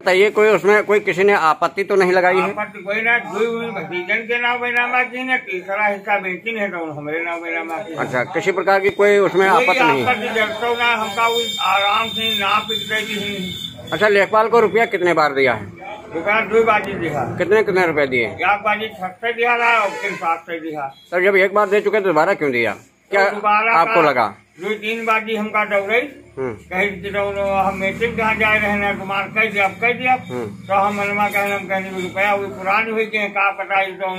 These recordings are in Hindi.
बताइए कोई उसमें कोई किसी ने आपत्ति तो नहीं लगाई है? आपत्ति कोई ना भतीजन के नाम बेनामा की ने तीसरा हिस्सा बेचीन है तो हमारे नाम बेनामा की अच्छा किसी प्रकार की कोई उसमें आपत्ति नहीं है? हमका आराम से ना अच्छा लेखपाल को रुपया कितने बार दिया है? कितने कितने रुपए दिए? एक बाजी छत से दिया था और फिर सात से दिया। सर जब एक बार दे चुके तो दोबारा क्यों दिया? क्या आपको लगा? दुई तीन बाजी हमका दौड़े। हम्म। कहीं कि हम मीटिंग कहाँ जाए रहे ना कुमार कह दिया कह दिया। तो हम मनवा कहने हम कहने रुपया वो पुरानी हुई के का पता ही तो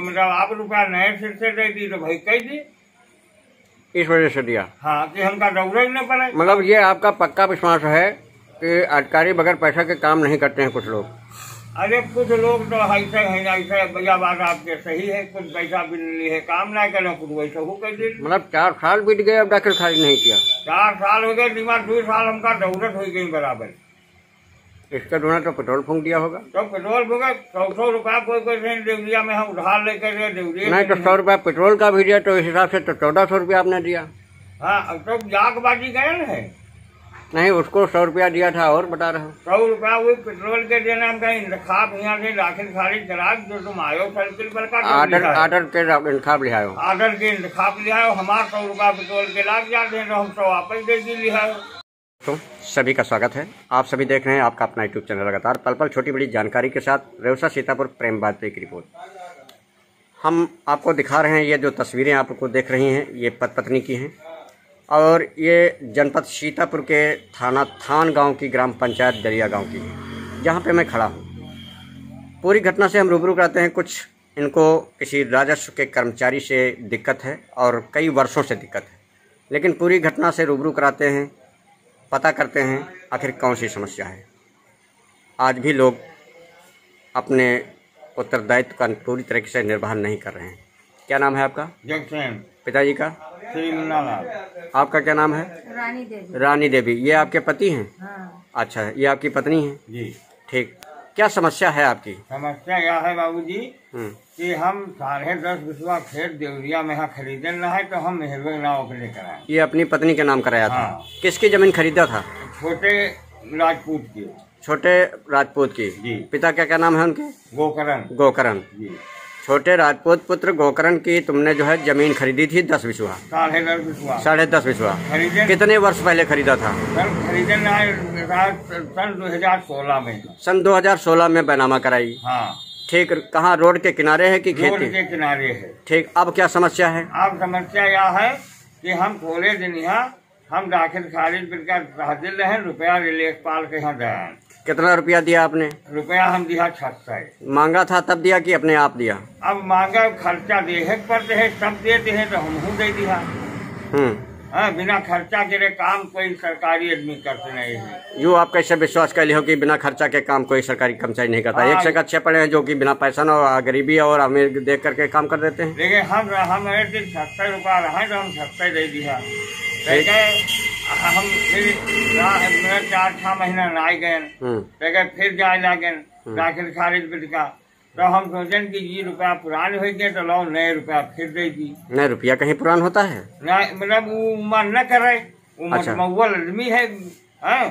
मतलब आप रुपया नए सिर से दे दी तो भाई कह दी। इस वजह से दिया। हाँ कि हमका दौड़े ही न पड़े। मतलब ये आपका पक्का विश्वास है कि अधिकारी बगैर पैसा के काम नहीं करते हैं कुछ लोग। अरे कुछ लोग तो ऐसे हैं ऐसे भैया बात आपके सही है कुछ पैसा भी नहीं है काम ना करें कुछ वैसे हो दी मतलब चार साल बीत गए अब दाखिल खारिज नहीं किया। चार साल हो गए दिमाग दो साल हमका दौड़त हो गई बराबर। इसके दोनों तो पेट्रोल फूंक दिया होगा। तो पेट्रोल भुगे सौ सौ रुपया कोई कोई से देवरिया में हम उधार लेकर गए देवरिया नहीं तो सौ रुपया पेट्रोल का भी दिया तो इस हिसाब से तो चौदह सौ रुपया आपने दिया। हाँ अब तो जागबाजी गए ना है। नहीं उसको सौ रुपया दिया था और बता रहा हो। सौ रुपया वही पेट्रोल के देना कहीं इंतखाब यहाँ से दाखिल खारिज करा जो तुम आयो सर्किल पर का आर्डर आर्डर के इंतखाब लिया हो आर्डर के इंतखाब लिया है हमारा सौ रुपया पेट्रोल के लाग जाते हैं तो हम सौ वापस दे दी लिया है तो सभी का स्वागत है। आप सभी देख रहे हैं आपका अपना यूट्यूब चैनल लगातार। पल पल छोटी बड़ी जानकारी के साथ रेवसा सीतापुर प्रेम बात की रिपोर्ट। हम आपको दिखा रहे हैं ये जो तस्वीरें आपको देख रही हैं ये पत पत्नी की हैं। और ये जनपद सीतापुर के थाना थान गाँव की ग्राम पंचायत दरिया गाँव की है, जहाँ पे मैं खड़ा हूँ। पूरी घटना से हम रूबरू कराते हैं। कुछ इनको किसी राजस्व के कर्मचारी से दिक्कत है और कई वर्षों से दिक्कत है। लेकिन पूरी घटना से रूबरू कराते हैं, पता करते हैं आखिर कौन सी समस्या है। आज भी लोग अपने उत्तरदायित्व का पूरी तरीके से निर्वहन नहीं कर रहे हैं। क्या नाम है आपका? जंक्शन पिताजी का? आपका क्या नाम है? रानी देवी। रानी देवी। ये आपके पति हैं? हाँ। अच्छा ये आपकी पत्नी है? जी। ठीक। क्या समस्या है आपकी? समस्या यह है बाबूजी? हम्म, कि हम साढ़े दस बिस्वा खेत देवरिया में यहाँ खरीदन ना है तो हम मेहरवे नाव के लेकर आए। ये अपनी पत्नी के नाम कराया था। हाँ। किसकी ज़मीन खरीदा था? छोटे राजपूत की। छोटे राजपूत की। जी। पिता का क्या नाम है उनके? गोकरण। गोकरण। जी। छोटे राजपूत पुत्र गोकरण की तुमने जो है ज़मीन खरीदी थी दस विश्वा। साढ़े दस बिस्वा साढ़े दस कितने वर्ष पहले खरीदा था? सर शायद सन दो हज़ार सोलह में। सन 2016 में बैनामा कराई। हाँ। ठीक कहाँ? रोड के किनारे है कि खेती? के किनारे है। ठीक अब क्या समस्या है? अब समस्या यह है कि हम खोले दिन यहाँ हम दाखिल खारिज बिल का तहसील रहे रुपया लेखपाल के यहाँ कितना रुपया दिया आपने? रुपया हम दिया छत से। मांगा था तब दिया कि अपने आप दिया? अब मांगा खर्चा देहे पड़ते है सब देते हैं तो हम दे दिया। हम्म। हाँ, बिना खर्चा के काम कोई सरकारी आदमी करते नहीं है। यो आप कैसे विश्वास कर लियो कि बिना खर्चा के काम कोई सरकारी कर्मचारी नहीं करता? हाँ। एक से अच्छे पड़े हैं जो कि बिना पैसा और गरीबी और अमीर देख करके काम कर देते हैं। लेकिन हम हम एक दिन सत्तर रुपया रहे तो हम सत्तर दे दिया। हम फिर चार छह महीना ना गए हम्म। लेकिन फिर जाए लागे दाखिल खारिज बिल का। तो हम सोचे कि जी रुपया पुरान हो गए तो लो नए रुपया फिर दे दी नए रुपया कहीं पुरान होता है? मतलब वो उम्र न करे। वो अच्छा। मतमौल आदमी है हाँ?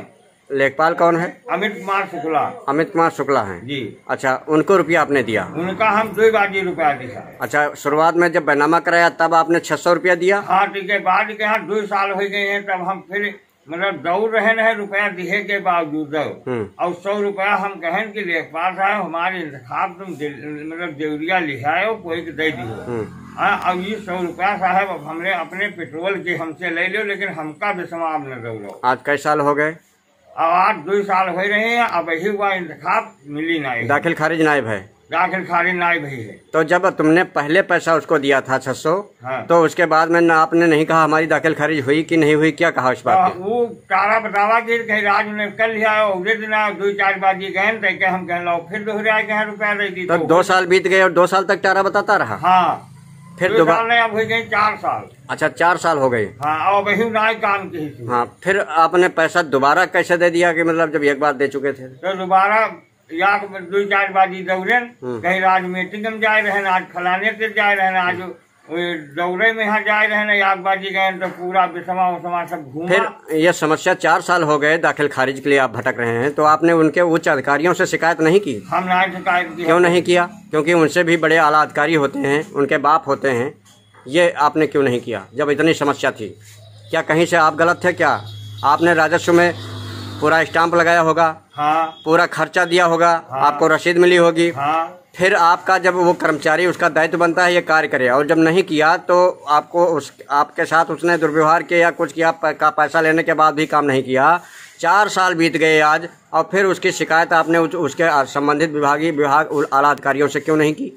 लेखपाल कौन है? अमित कुमार शुक्ला। अमित कुमार शुक्ला हैं। जी। अच्छा उनको रुपया आपने दिया? उनका हम दो बाजी रुपया दिया अच्छा शुरुआत में जब बैनामा कराया तब आपने छह सौ रुपया दिया? हाँ के बाद के यहाँ दो साल हो गए हैं तब हम फिर मतलब दौड़ रहे हैं रुपया दिए के बावजूद। हम्म। और सौ रुपया हम कहें कि लेखपाल साहब हमारे इंतखाब तुम मतलब देवरिया लिखाओ कोई दे दियो। हम्म। हाँ अब ये सौ रुपया साहब अब हमने अपने पेट्रोल के हमसे ले लो लेकिन हमका भी समाप्त न दौड़ो। आज कई साल हो गए? अब आज दो साल हो रहे हैं अब यही हुआ इंतखाब मिली नहीं दाखिल खारिज नायब है। दाखिल खारिज नहीं भई है। तो जब तुमने पहले पैसा उसको दिया था छह सौ हाँ। तो उसके बाद में ना आपने नहीं कहा हमारी दाखिल खारिज हुई कि नहीं हुई क्या कहा उस बात तो वो तारा बतावा कि कहीं राज ने कल लिया दिन दो चार बाजी गए तो हम कह लो फिर दोहराए के रुपया दे दी तो दो साल बीत गए और दो साल तक टारा बताता रहा? हाँ। फिर दोबारा अब हो गए चार साल। अच्छा चार साल हो गए। हाँ और वही काम की हाँ फिर आपने पैसा दोबारा कैसे दे दिया कि मतलब जब एक बार दे चुके थे? तो दोबारा या दो चार बाजी दौड़े हम्म। कहीं राज मीटिंग में जाए रहे आज फलाने से जाए रहे आज दौरे में यहाँ जाए रहे ना यादबाजी गए तो पूरा विषमा उसमा सब घूमा। फिर यह समस्या चार साल हो गए दाखिल खारिज के लिए आप भटक रहे हैं तो आपने उनके उच्च अधिकारियों से शिकायत नहीं की? हम ना शिकायत की। क्यों नहीं किया? क्योंकि उनसे भी बड़े आला अधिकारी होते हैं उनके बाप होते हैं ये आपने क्यों नहीं किया जब इतनी समस्या थी? क्या कहीं से आप गलत थे क्या? आपने राजस्व में पूरा स्टाम्प लगाया होगा हाँ। पूरा खर्चा दिया होगा हाँ। आपको रसीद मिली होगी। हाँ। फिर आपका जब वो कर्मचारी उसका दायित्व बनता है ये कार्य करे। और जब नहीं किया तो आपको उस आपके साथ उसने दुर्व्यवहार किया या कुछ किया का पैसा लेने के बाद भी काम नहीं किया। चार साल बीत गए आज और फिर उसकी शिकायत आपने उस, उसके संबंधित विभागीय विभाग आला अधिकारियों से क्यों नहीं की?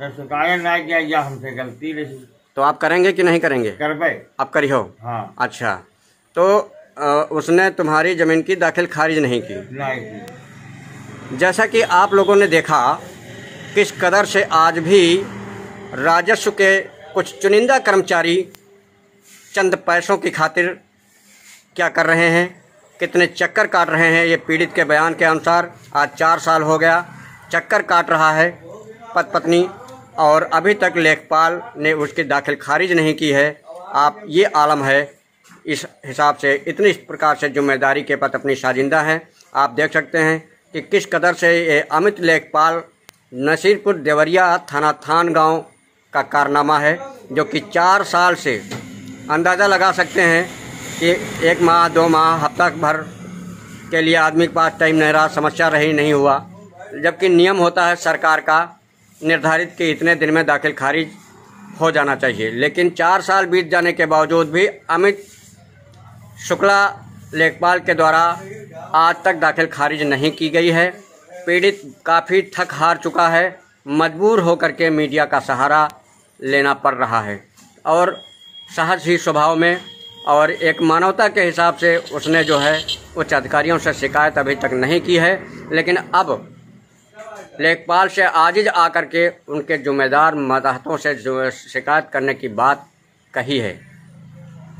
शिकायत ना किया या हमसे गलती रही। तो आप करेंगे कि नहीं करेंगे? करबे। आप करियो हाँ। अच्छा। तो अ, उसने तुम्हारी ज़मीन की दाखिल खारिज नहीं की। नहीं की। जैसा कि आप लोगों ने देखा किस कदर से आज भी राजस्व के कुछ चुनिंदा कर्मचारी चंद पैसों की खातिर क्या कर रहे हैं? कितने चक्कर काट रहे हैं? ये पीड़ित के बयान के अनुसार आज चार साल हो गया, चक्कर काट रहा है पत पत्नी और अभी तक लेखपाल ने उसकी दाखिल खारिज नहीं की है। आप ये आलम है, इस हिसाब से इतनी इस प्रकार से ज़िम्मेदारी के प्रति अपनी साजिंदा है। आप देख सकते हैं कि किस कदर से ये अमित लेखपाल नसीरपुर देवरिया थाना थान गाँव का कारनामा है, जो कि चार साल से अंदाज़ा लगा सकते हैं कि एक माह, दो माह, हफ़्ता भर के लिए आदमी के पास टाइम नहीं रहा, समस्या रही नहीं हुआ। जबकि नियम होता है, सरकार का निर्धारित कि इतने दिन में दाखिल खारिज हो जाना चाहिए। लेकिन चार साल बीत जाने के बावजूद भी अमित शुक्ला लेखपाल के द्वारा आज तक दाखिल खारिज नहीं की गई है। पीड़ित काफ़ी थक हार चुका है। मजबूर होकर के मीडिया का सहारा लेना पड़ रहा है। और सहज ही स्वभाव में और एक मानवता के हिसाब से उसने जो है, उच्च अधिकारियों से शिकायत अभी तक नहीं की है। लेकिन अब लेखपाल से आजिज आकर के उनके जुम्मेदार मदाहतों से शिकायत करने की बात कही है।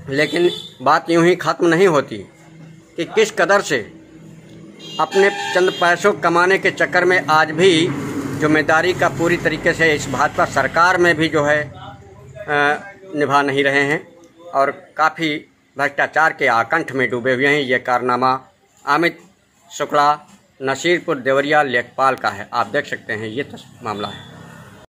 लेकिन बात यूँ ही खत्म नहीं होती कि किस कदर से अपने चंद पैसों कमाने के चक्कर में आज भी ज़िम्मेदारी का पूरी तरीके से इस भाजपा सरकार में भी जो है निभा नहीं रहे हैं और काफ़ी भ्रष्टाचार के आकंठ में डूबे हुए हैं। ये कारनामा अमित शुक्ला, नसीरपुर देवरिया, लेखपाल का है। आप देख सकते हैं, ये तो मामला है।